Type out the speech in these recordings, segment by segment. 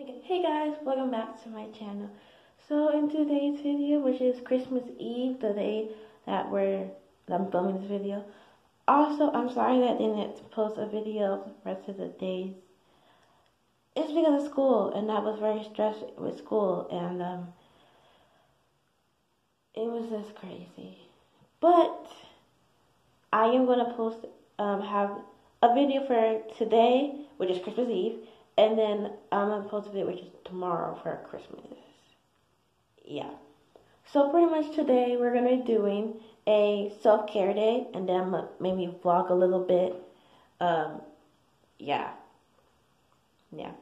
Okay, hey guys, welcome back to my channel. So in today's video, which is Christmas Eve, the day that we're I'm filming this video. Also, I'm sorry that I didn't post a video the rest of the days. It's because of school, and I was very stressed with school, and um, it was just crazy. But I am gonna post, um, have a video for today, which is Christmas Eve and then I'm gonna post a video which is tomorrow for Christmas. Yeah. So pretty much today we're gonna be doing a self care day and then I'm gonna maybe vlog a little bit. Um yeah. Yeah.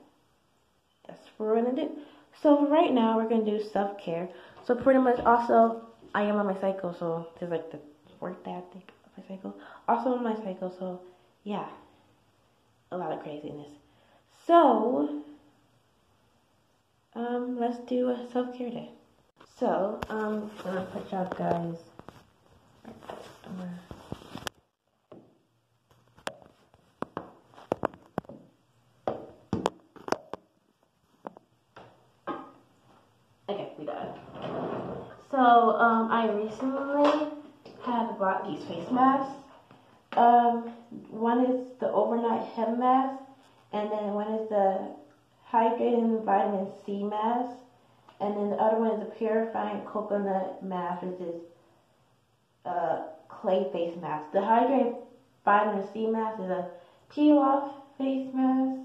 That's what we're gonna do. So right now we're gonna do self care. So pretty much also I am on my cycle, so there's like the fourth day I think of my cycle. Also on my cycle, so yeah. A lot of craziness. So, um, let's do a self care day. So, um, I'm gonna put y'all guys. Okay, we done. So, um, I recently have bought these face masks. Um, one is the overnight head mask and then one is the hydrating vitamin C mask, and then the other one is the purifying coconut mask, which is a clay face mask. The hydrating vitamin C mask is a peel off face mask,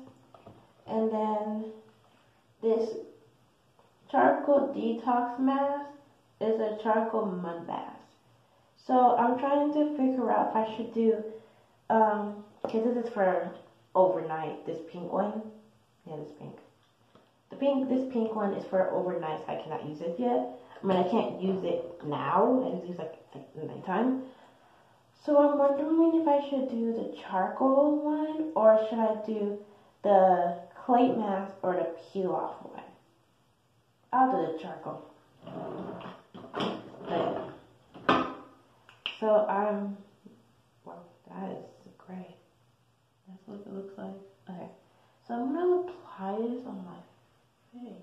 and then this charcoal detox mask is a charcoal mud mask. So I'm trying to figure out if I should do, um, because this is for overnight. This pink one, yeah, this pink. The pink, this pink one is for overnight. So I cannot use it yet. I mean, I can't use it now. I just use like nighttime. So I'm wondering if I should do the charcoal one or should I do the clay mask or the peel off one. I'll do the charcoal. But, So um, I'm, well, that is great. What it looks like. Okay. So I'm going to apply this on my face.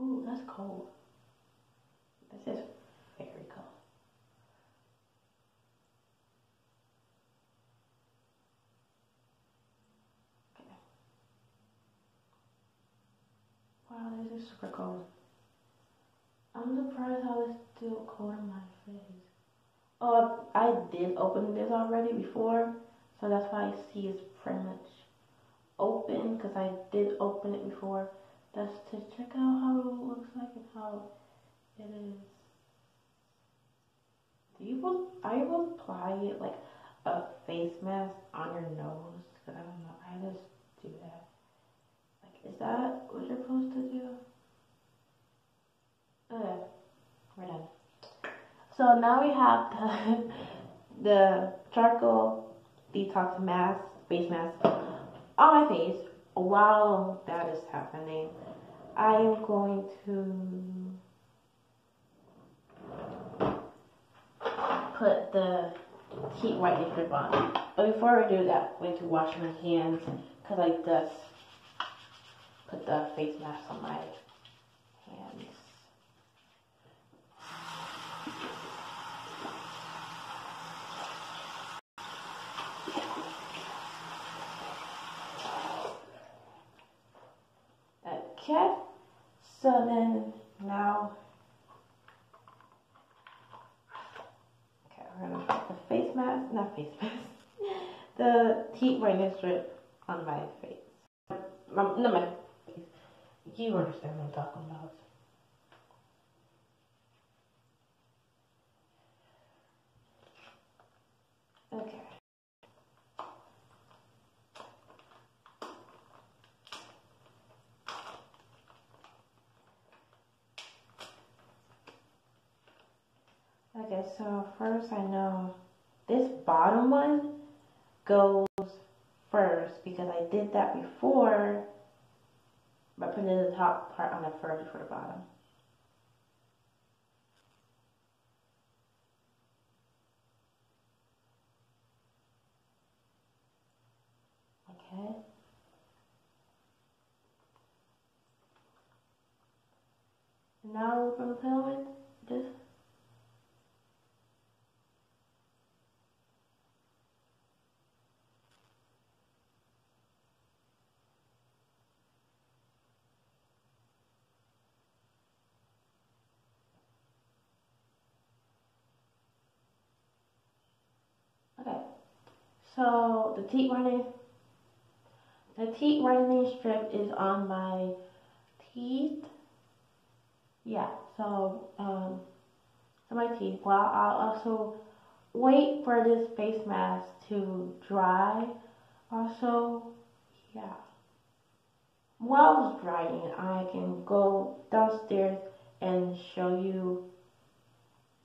Ooh, that's cold. This is very cold. Okay. Wow, this is super cold. I'm surprised how it's still cold on my face. Oh, I did open this already before, so that's why I see it's pretty much open because I did open it before. That's to check out how it looks like and how it is. Do you you able to apply it like a face mask on your nose? Cause I don't know. I just do that. Like, is that what you're supposed to do? Okay, we're done. So now we have the, the charcoal detox mask, face mask on my face. While that is happening, I am going to put the heat whitening strip on. But before we do that, I'm going to wash my hands because I just put the face mask on my hands. Okay, so then now, okay, we're gonna put the face mask, not face mask, the teeth whitening strip on my face. No, my face. You understand what I'm talking about. Okay, so first I know this bottom one goes first because I did that before by putting the top part on the first before the bottom. Okay. Now from the helmet, just so the teeth whitening, the teeth whitening strip is on my teeth. Yeah, so um, on my teeth. Well, I'll also wait for this face mask to dry. Also, yeah. While it's drying, I can go downstairs and show you,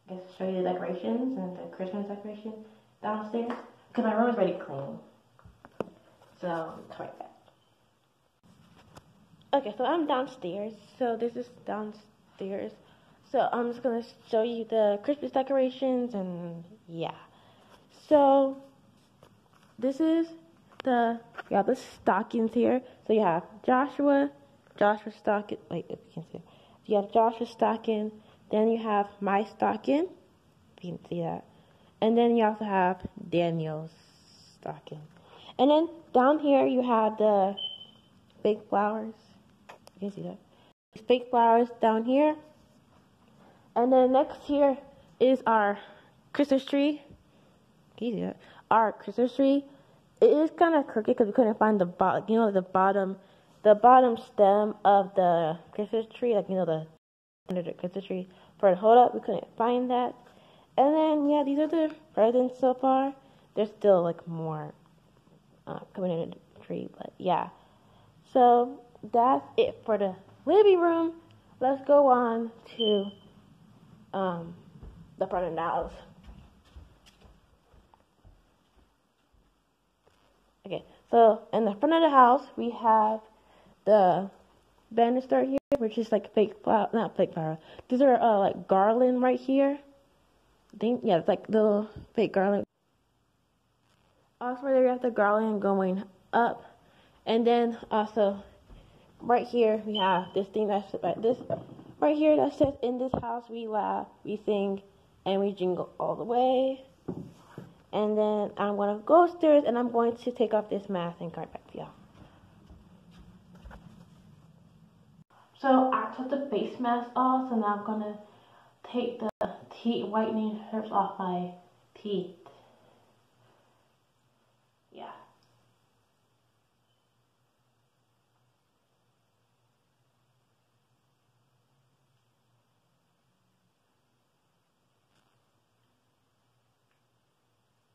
I guess, show you the decorations and the Christmas decoration downstairs because my room is already clean. So it's right back. Okay, so I'm downstairs. So this is downstairs. So I'm just gonna show you the Christmas decorations and yeah. So this is the you have the stockings here. So you have Joshua, Joshua stocking. Wait, if you can see, it. you have Joshua stocking. Then you have my stocking. If you can see that. And then you also have Daniel's stocking. And then down here you have the fake flowers. You can see that. Fake flowers down here. And then next here is our Christmas tree. Can you see that? Our Christmas tree. It is kind of crooked because we couldn't find the bottom, you know, the bottom, the bottom stem of the Christmas tree, like you know the under the Christmas tree for the hold up. We couldn't find that. And then, yeah, these are the presents so far. There's still like more uh, coming in the tree, but yeah. So that's it for the living room. Let's go on to um, the front of the house. Okay, so in the front of the house, we have the banister here, which is like fake flower, not fake flower. These are uh, like garland right here think yeah, it's like the fake garland. Also, you have the garland going up, and then also right here we have this thing that's like this right here that says in this house we laugh, we sing, and we jingle all the way. And then I'm gonna go upstairs and I'm going to take off this mask and come back to y'all. So I took the face mask off, so now I'm gonna take the teeth whitening hurts off my teeth. Yeah.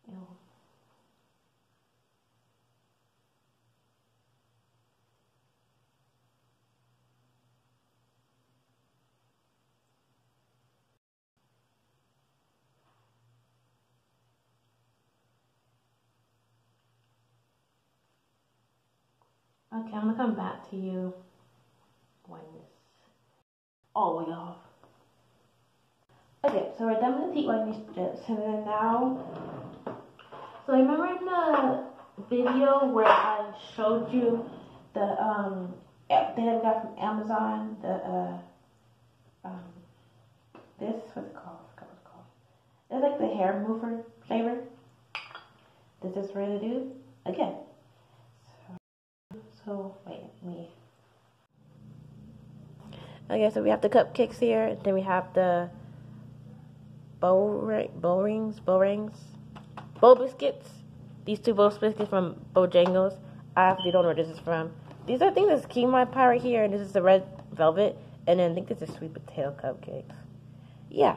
Ew. Okay, I'm gonna come back to you when this all the way off. Okay, so we're done with the teeth whitening strips, and then now, so I remember in the video where I showed you the um that I got from Amazon, the uh um this what's it called? I forgot what it's called. It's like the hair remover flavor. This is ready to do again. So wait, me. Okay, so we have the cupcakes here. Then we have the bow ring, bow rings, bow rings, bow biscuits. These two bow biscuits from Bojangles. I actually don't know where this is from. These are things that's key lime pie right here, and this is the red velvet, and then I think this is sweet potato cupcakes. Yeah.